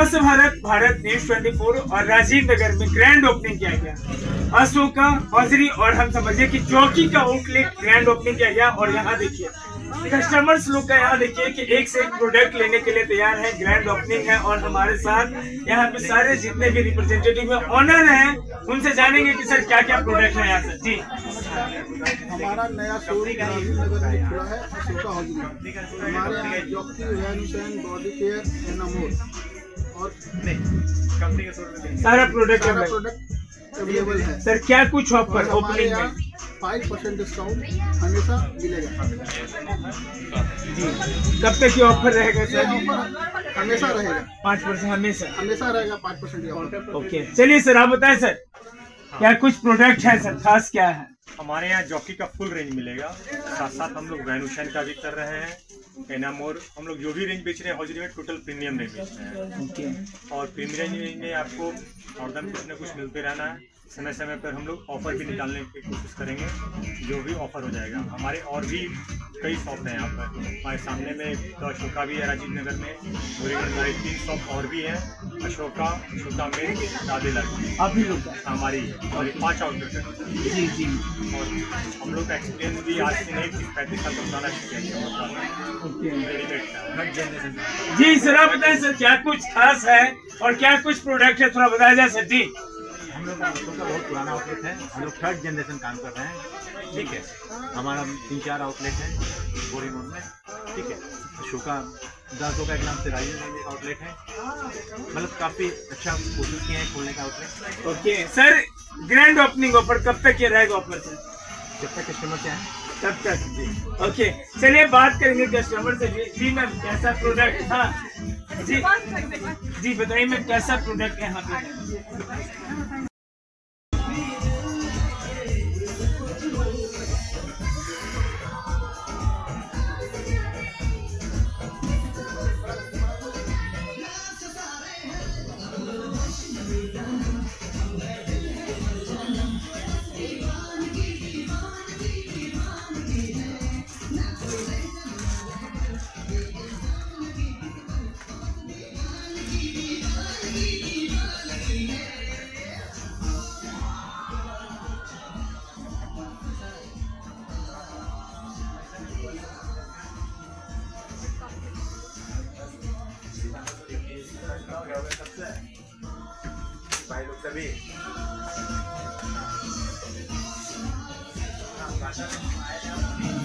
Bharat Bharat news 24 और राजीव नगर में grand opening किया गया? अशोका हौजरी और हम समझिए कि चौकी का आउटलेट ग्रैंड ओपनिंग किया गया और यहाँ देखिए कस्टमर्स लोग का यहाँ देखिए कि एक से एक प्रोडक्ट लेने के लिए तैयार है ग्रैंड ओपनिंग है और हमारे साथ यहाँ पे सारे जितने भी रिप्रेजेंटेटिव है ऑनर हैं, उनसे जानेंगे कि सर क्या क्या प्रोडक्ट है यहाँ से। जी। हमारा नया शोरूम राजीव नगर में खुला है, अशोका हमारे यहाँ जॉकी वैन बॉडी केयर और सारा प्रोडक्ट सारा है प्रोडक्ट अवेलेबल है। सर क्या कुछ ऑफ़र ओपनिंग में? फाइव परसेंट डिस्काउंट हमेशा मिलेगा। जी। कब तक ये ऑफ़र रहेगा सर? ऑफ़र हमेशा रहेगा। पाँच परसेंट हमेशा। हमेशा रहेगा पाँच परसेंट ऑफ़र ओके। चलिए सर आप बताएँ सर क्या कुछ प्रोडक्ट है सर? खास क्या है? हमारे यहाँ जॉकी का फुल रेंज मिलेगा। साथ साथ हम लोग वैनुशन का भी कर रहे हैं। एनामोर हम लोग जो भी रेंज बेच रहे हैं हॉजरी में टोटल प्रीमियम रेंज बेच रहे हैं। और प्रीमियम रेंज में आपको हरदम कुछ ना कुछ मिलते रहना है। समय समय पर हम लोग ऑफ़र भी निकालने की कोशिश करेंगे जो भी ऑफ़र हो जाएगा। हमारे और भी कई शॉप हैं यहाँ पर। हमारे सामने में तो अशोका भी है राजीव नगर में। में हमारे तीन शॉप और भी हैं। अशोका अशोका में दादे लड़की। आप ही लोग हमारी है और ये पाँच आउटलेट है। जी जी। और हम लोग का एक्सपीरियंस भी आज से नहीं तीस पैंतीस साल पुराना एक्सपीरियंस है जी सर आप बताएँ सर क्या कुछ खास है? और क्या कुछ प्रोडक्ट है? थोड़ा बताया जाए सर जी। हम लोग का का बहुत पुराना आउटलेट है। हम लोग थर्ड जनरेशन काम कर रहे हैं। ठीक है। हमारा तीन चार आउटलेट है बोरी रोड में। ठीक है। अशोका द अशोका के नाम से राजीव एक आउटलेट है। मतलब काफ़ी अच्छा कोशिश किए हैं खोलने का outlet okay. Sir grand opening offer कब तक ये रहेगा ऑफ़र सर जब तक कस्टमर आए। तब तक जी। ओके। चलिए बात करेंगे कस्टमर से। जी जी मैम कैसा प्रोडक्ट हाँ। जी जी बताइए मैम कैसा प्रोडक्ट है यहाँ पे? भाई लोग सभी जी